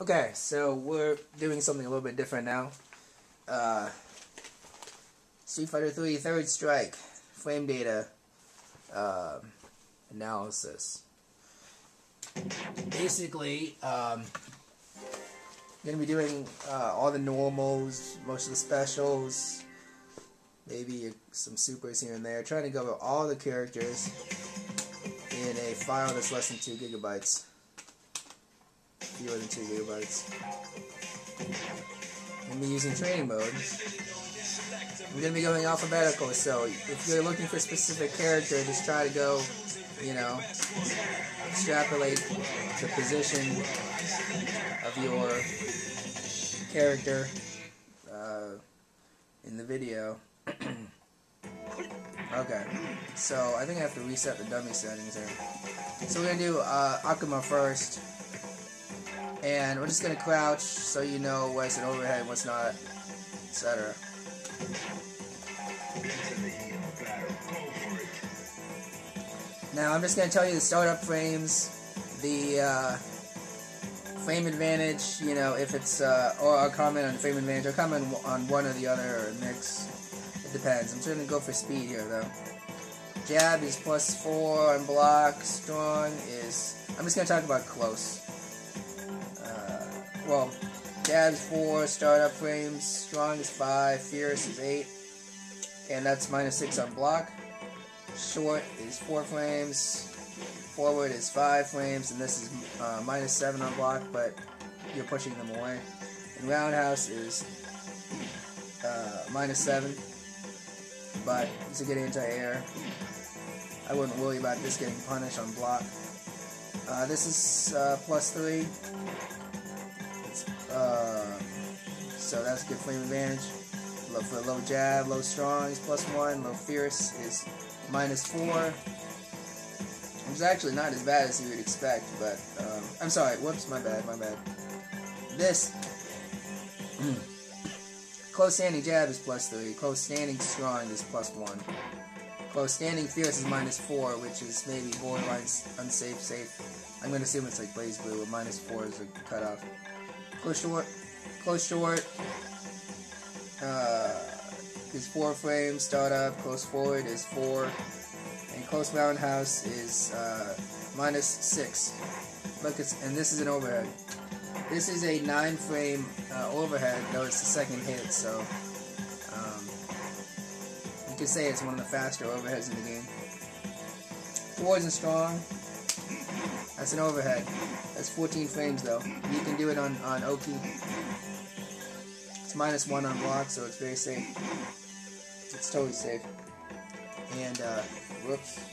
Okay, so we're doing something a little bit different now. Uh, Street Fighter 3 Third Strike frame data uh, analysis. Basically, um, going to be doing uh, all the normals, most of the specials, maybe some supers here and there. Trying to go over all the characters in a file that's less than 2 gigabytes fewer than 2 gigabytes. And be using training mode. I'm going to be going alphabetical, so if you're looking for a specific character, just try to go, you know, extrapolate the position of your character uh, in the video. okay, so I think I have to reset the dummy settings here. So we're to do uh, Akuma first. And we're just to crouch so you know what's an overhead, what's not, etc. Now I'm just to tell you the startup frames, the uh, frame advantage, you know, if it's, uh, or I'll comment on frame advantage, I'll comment on one or the other, or mix. It depends. I'm just going to go for speed here, though. Jab is plus 4 on block, strong is, I'm just to talk about close well, Jab's 4, startup frames, strong is 5, fierce is 8, and that's minus 6 on block. Short is 4 frames, forward is 5 frames, and this is uh, minus 7 on block, but you're pushing them away. And roundhouse is uh, minus 7, but it's a good anti-air. I wouldn't worry about this getting punished on block. Uh, this is uh, plus 3, um, so that's good flame advantage. Low for low jab, low strong is plus one, low fierce is minus four. Which is actually not as bad as you would expect, but um, I'm sorry. Whoops, my bad, my bad. This close standing jab is plus three. Close standing strong is plus one. Close standing fierce is minus four, which is maybe borderline unsafe. Safe. I'm gonna assume it's like BlazBlue, where minus four is a cutoff. Close short, close short uh, is four frames. Start up, close forward is four, and close roundhouse is uh, minus six. Look, it's, and this is an overhead. This is a nine frame uh, overhead, though it's the second hit, so um, you could say it's one of the faster overheads in the game. And strong. That's an overhead. That's 14 frames though. You can do it on, on Oki. It's minus one on block, so it's very safe. It's totally safe. And, uh, whoops.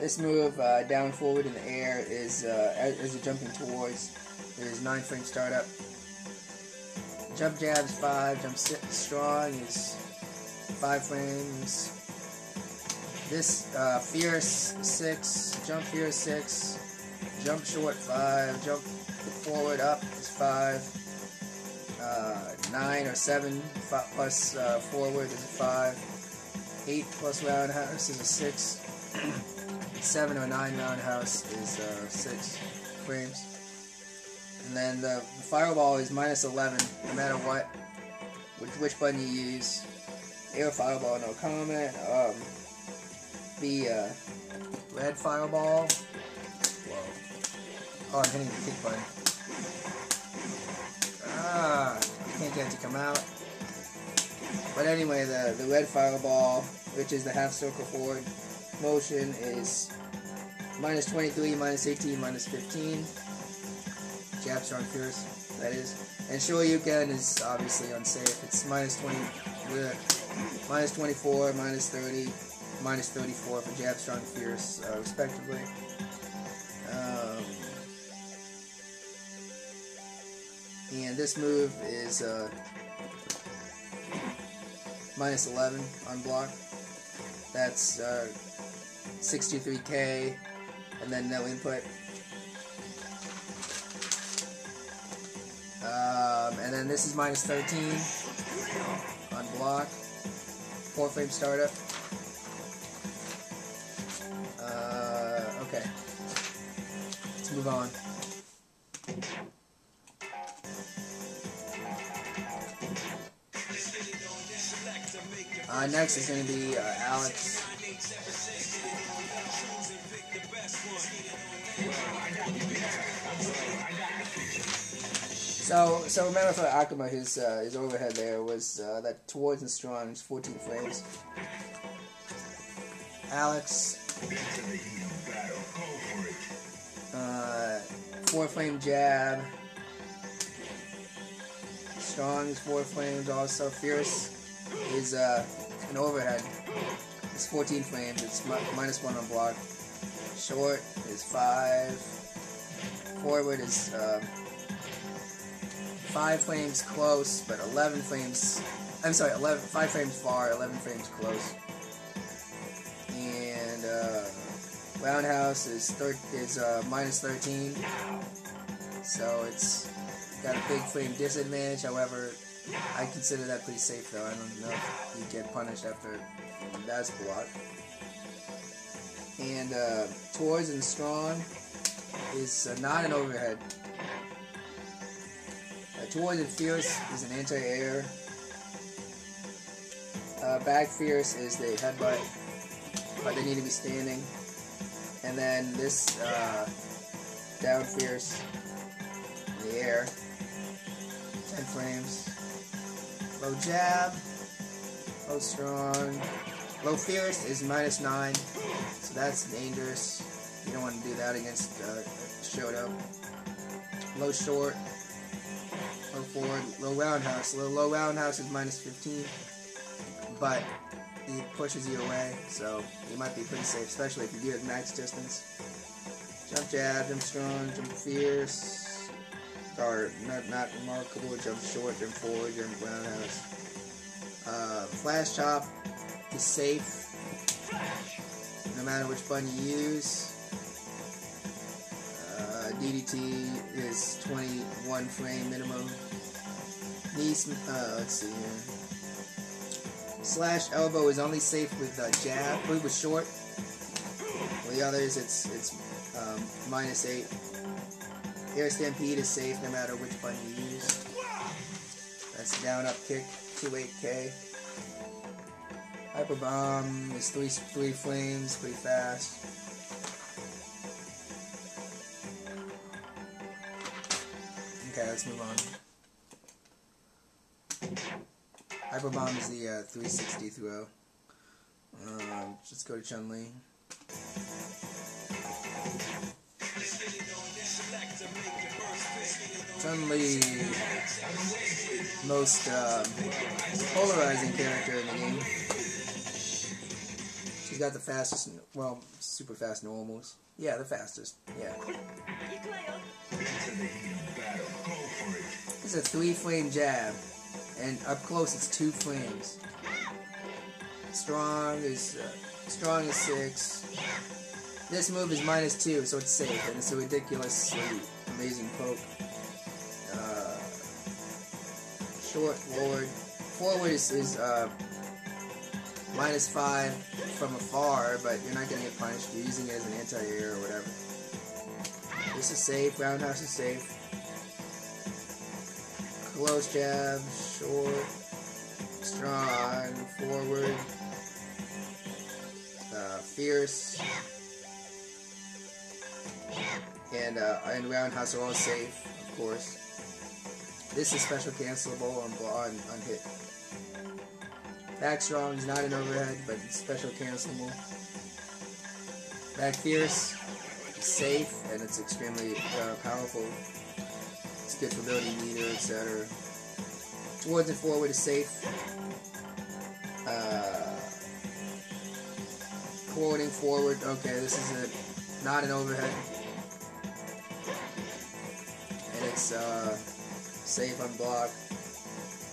This move, uh, down forward in the air, is, uh, as, you're jumping towards, is 9 frame startup. Jump jabs 5, jump strong is 5 frames, this uh, Fierce 6, jump Fierce 6, jump short 5, jump forward up is 5, uh, 9 or 7 five plus uh, forward is 5, 8 plus roundhouse is a 6, 7 or 9 roundhouse is uh, 6 frames. And then the, the fireball is minus 11 no matter what, which, which button you use. Air fireball, no comment. Um, the uh, red fireball. Whoa. Oh, I'm hitting the kick button. Ah, can't get it to come out. But anyway, the, the red fireball, which is the half circle forward motion, is minus 23, minus 18, minus 15. Jab strong fierce, that is. And Shoryuken is obviously unsafe. It's minus 20, minus 24, minus 30, minus 34 for Jab Strong Fierce, uh, respectively. Um, and this move is uh, minus 11 on block. That's uh, 63k, and then no input. Um, and then this is minus 13 on block. Four frame startup. Move on. Uh, next is going to be uh, Alex. So, so remember for Akuma, his uh, his overhead there was uh, that towards and strong, 14 frames. Alex, uh, four flame jab. Strong is four flames also. Fierce is uh, an overhead. It's 14 flames. It's mi minus one on block. Short is five. Forward is uh, five flames close, but 11 flames. I'm sorry, 11, five frames far, 11 frames close. Roundhouse is thir- is uh, minus 13. So it's got a big flame disadvantage. However, I consider that pretty safe though. I don't know if you get punished after that's blocked. And uh, towards and strong is uh, not an overhead. Uh, towards and fierce is an anti-air. Uh, back fierce is the headbutt, but they need to be standing. And then this uh, down fierce in the air, 10 frames. Low jab, low strong. Low fierce is minus 9, so that's dangerous. You don't want to do that against uh, Shoto. Low short, low forward, low roundhouse. Low, low roundhouse is minus 15, but pushes you away, so you might be pretty safe, especially if you do it max distance. Jump jab, jump strong, jump fierce, or not, not remarkable, jump short, jump forward, jump roundhouse. Uh, flash chop is safe, no matter which button you use. Uh, DDT is 21 frame minimum. Knee, uh, let's see here. Slash elbow is only safe with uh, jab, with short. With the others, it's it's um, minus eight. Air stampede is safe no matter which button you use. That's down up kick, 28k. Hyper bomb is three three flames, pretty fast. Okay, let's move on. Hyper bomb is the uh, 360 throw. Um, let's go to Chun Li. Chun Li, most um, polarizing character in the game. She's got the fastest, well, super fast normals. Yeah, the fastest. Yeah. It's a three flame jab, and up close it's two flames. Strong is uh, strong is six. This move is minus two, so it's safe, and it's a ridiculously amazing poke. Uh, short, forward. Forward is, is uh, minus five from afar, but you're not going to get punished. You're using it as an anti-air or whatever. This is safe. Roundhouse is safe. Close jab, short, strong, forward, uh, fierce, and uh, and roundhouse are all safe, of course. This is special cancelable on on, on hit. Back strong is not an overhead, but it's special cancelable. Back fierce safe and it's extremely uh, powerful. Building meter, etc. Towards and forward is safe. Uh, quoting forward, okay, this is a, not an overhead. And it's uh, safe on block.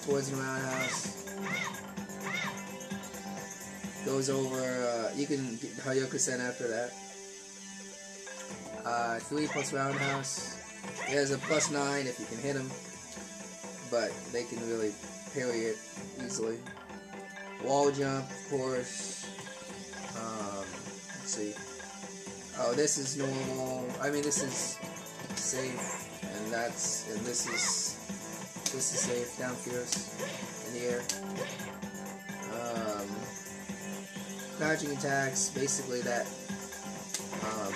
Towards and roundhouse. Goes over, uh, you can get Hoyokusen after that. Uh, 3 plus roundhouse. There's a plus 9 if you can hit them, but they can really parry it easily. Wall jump, of course. Um, let's see. Oh, this is normal. I mean, this is safe, and that's and this is this is safe. Down fierce in the air. Um, crouching attacks, basically that. Um,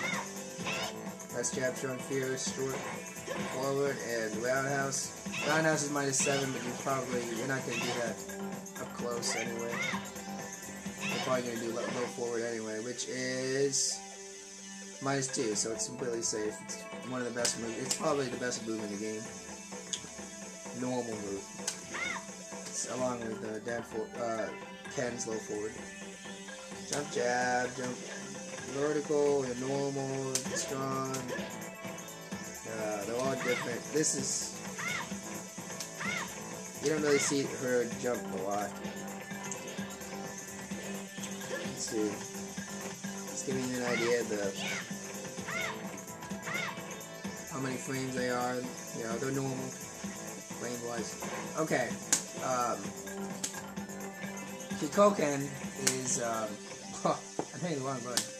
that's jab, strong, fierce, short, forward, and roundhouse. Roundhouse is minus seven, but you probably you're not gonna do that up close anyway. You're probably gonna do low, low forward anyway, which is minus two, so it's completely safe. It's one of the best moves. It's probably the best move in the game. Normal move, it's along with uh, Dan for uh, Ken's low forward. Jump jab, jump vertical, and normal, strong. Uh, they're all different. This is you don't really see her jump a lot. Let's see. Just giving you an idea of the how many frames they are. You know, they're normal frame wise. Okay. Um, Kikoken is um, I think the wrong button.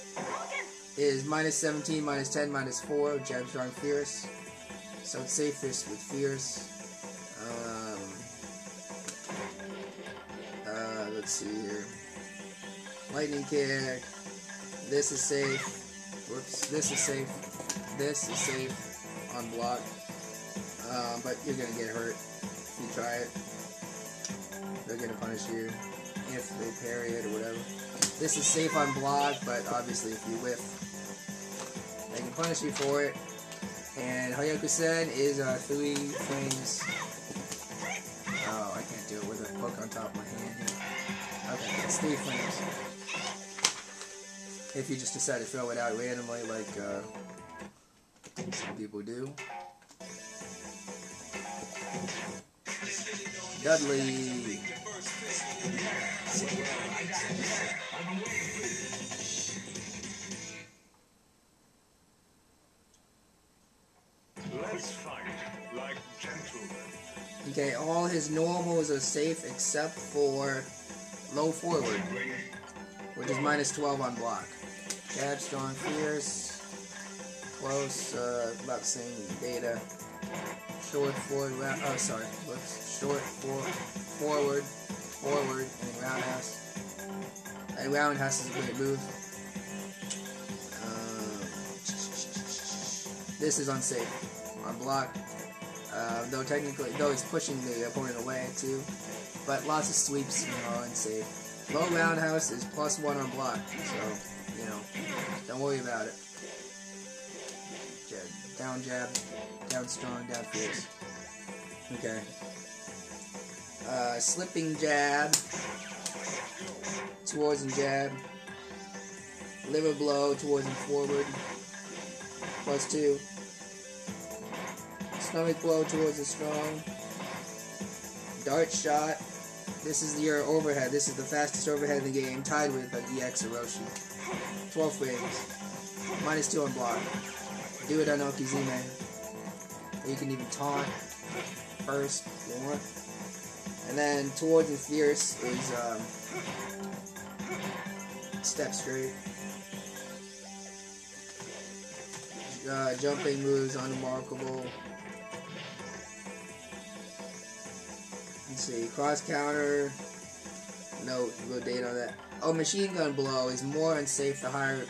Is minus 17, minus 10, minus 4, jab strong fierce. So it's safest with fierce. Um, uh, let's see here. Lightning kick. This is safe. Whoops. This is safe. This is safe on block. Um, but you're gonna get hurt if you try it. They're gonna punish you if they parry it or whatever. This is safe on block, but obviously if you whiff, they can punish you for it. And Hyakusen is uh, three frames. Oh, I can't do it with a hook on top of my hand here. Okay, it's three frames. If you just decide to throw it out randomly like uh, some people do. Dudley. Let's fight like gentlemen. Okay, all his normals are safe except for low forward, which is minus 12 on block. Jab, strong, fierce, close, uh, about same data. Short, forward, round, oh sorry, whoops. Short, for, forward, forward, and roundhouse. And roundhouse is a great move. Um, this is unsafe on block. Uh, though technically, though he's pushing the opponent away too, but lots of sweeps, you know, and unsafe. Low roundhouse is plus one on block, so you know, don't worry about it. Jab, down jab, down strong, down fierce. Okay. Uh, slipping jab, towards and jab, liver blow towards and forward, plus two. Stomach blow towards the strong. Dart shot. This is your overhead. This is the fastest overhead in the game, tied with uh, EX Orochi. 12 frames. Minus 2 on block. Do it on Okizeme. You can even taunt first if you want. And then towards and fierce is um, step straight. Uh, jumping moves unremarkable. Let's see, cross counter. No, no date on that. Oh, machine gun blow is more unsafe the higher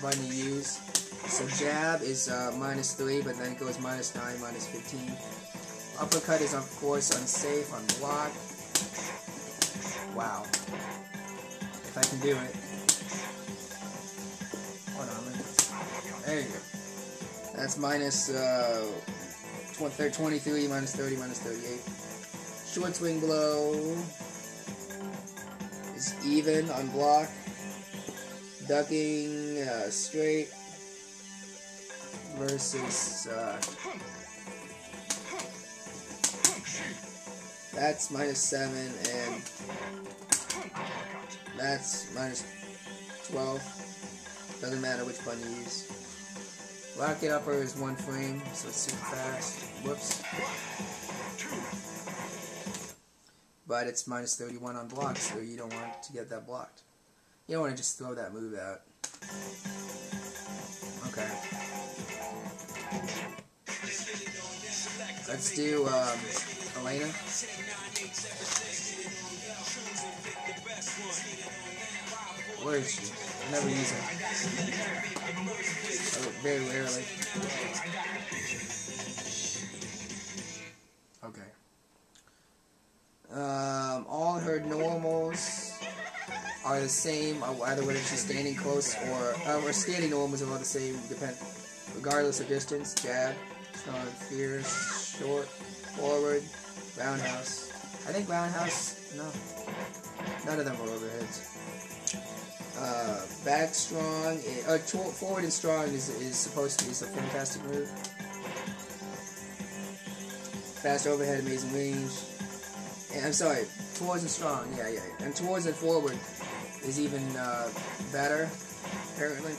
button you use. So jab is uh, minus three, but then it goes minus nine, minus fifteen. Uppercut is of course unsafe on block. Wow. If I can do it. Hold on, there you go. That's minus uh, 20, 23, minus 30, minus 38. Short swing blow is even on block. Ducking uh, straight versus uh, that's minus seven and that's minus 12. Doesn't matter which button you use. Rocket upper is one frame, so it's super fast. Whoops. But it's minus 31 on block, so you don't want to get that blocked. You don't want to just throw that move out. Okay. Let's do um, Elena. Where is she? I never use her. Oh, very rarely. Okay. Um, all her normals are the same, uh, either whether she's standing close or uh, or standing normals are all the same, depend regardless of distance. Jab, strong, fierce, short, forward, roundhouse. I think roundhouse. No, none of them are overheads. Uh, back strong, uh, forward and strong is, is supposed to be a fantastic move. Fast overhead, amazing range. And I'm sorry, towards and strong, yeah, yeah. And towards and forward is even uh, better, apparently.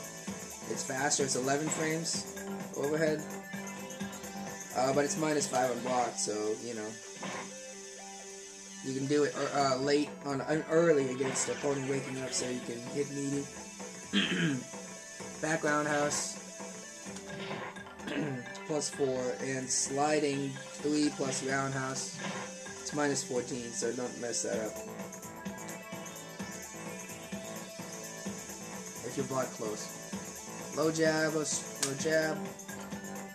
It's faster, it's 11 frames overhead. Uh, but it's minus 5 on block, so, you know. You can do it uh, late on uh, early against the opponent waking up, so you can hit meaty. Back roundhouse plus four, and sliding three plus roundhouse. It's minus 14, so don't mess that up. If you're block close. Low jab, low, low jab.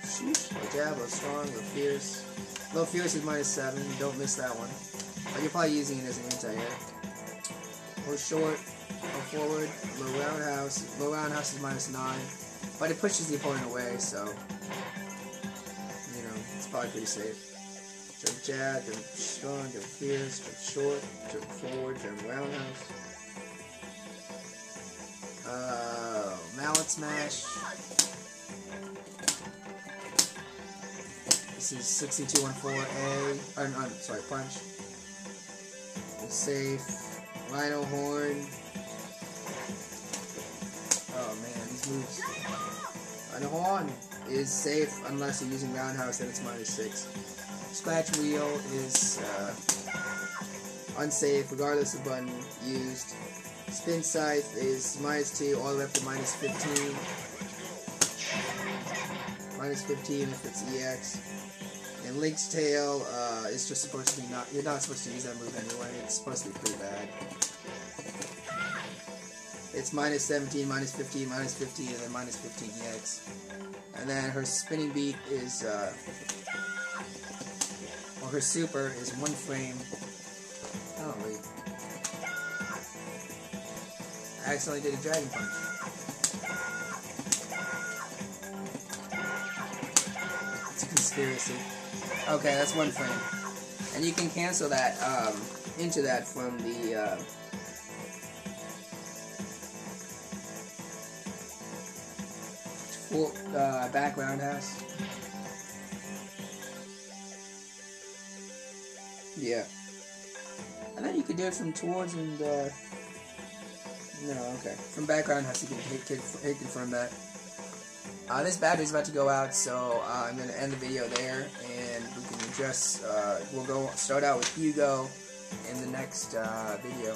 Sheesh. Low jab, low strong, low fierce. Low fierce is minus seven. Don't miss that one. You're probably using it as an anti-air. Or short, or forward, low roundhouse. Low roundhouse is minus 9. But it pushes the opponent away, so, you know, it's probably pretty safe. Jump jab, jump strong, jump fierce, jump short, jump forward, jump roundhouse. Uh, mallet smash. This is 6214A. Or, no, sorry, punch safe. Rhino horn. Oh man, these moves. Rhino horn is safe unless you're using roundhouse, then it's minus six. Scratch wheel is uh, unsafe regardless of button used. Spin scythe is minus two all the way up to minus 15. Minus 15 if it's EX. And Lynx Tail uh, is just supposed to be not. You're not supposed to use that move anyway. It's supposed to be pretty bad. It's minus 17, minus 15, minus 15, and then minus 15 EX. And then her spinning beat is. Uh, well, her super is one frame. Oh, wait. I accidentally did a Dragon Punch. It's conspiracy. Okay, that's one frame. And you can cancel that um, into that from the uh, full, uh, back roundhouse. Yeah. And then you could do it from towards and, uh, no, okay. From back roundhouse, you can hit, hit, hit confirm that. Uh, this battery's about to go out, so uh, I'm going to end the video there, just, uh, we'll go start out with Hugo in the next uh, video.